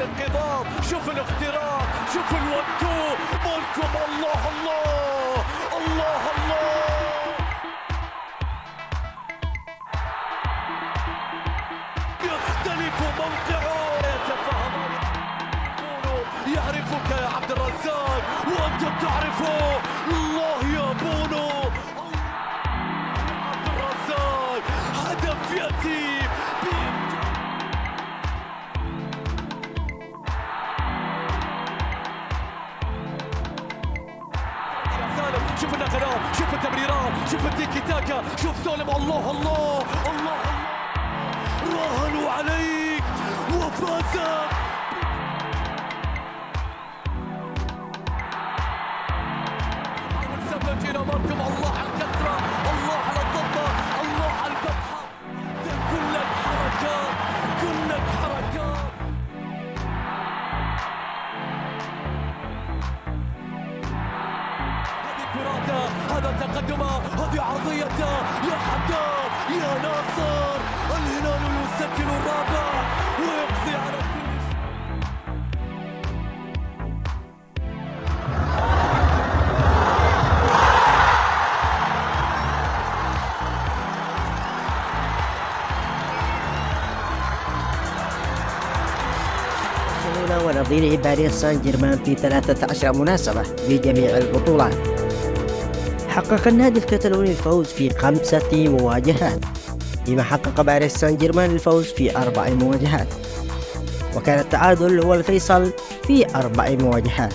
الانقباض شوف الاختراق شوف الوتو ملكم الله الله. الله الله. يختلف موقعه. يتفهم يعرفك يا عبد الرزاق. وأنت تعرفه الله يا بونو. عبد الرزاق. هدف يأتي. شوف النقلات شوف التمريرات شوف التيكي تاكا شوف سالم الله الله الله الله. راهنوا عليك إلى مركب الله. هذه كراته هذا تقدمه هذه عرضيته يا حداد يا ناصر. الهلال يسجل الرابع ويقضي على كل ونظيره باريس سان جيرمان في 13 مناسبة في جميع البطولات. حقق النادي الكتالوني الفوز في خمسة مواجهات. فيما حقق باريس سان جيرمان الفوز في أربع مواجهات. وكان التعادل هو الفيصل في أربع مواجهات.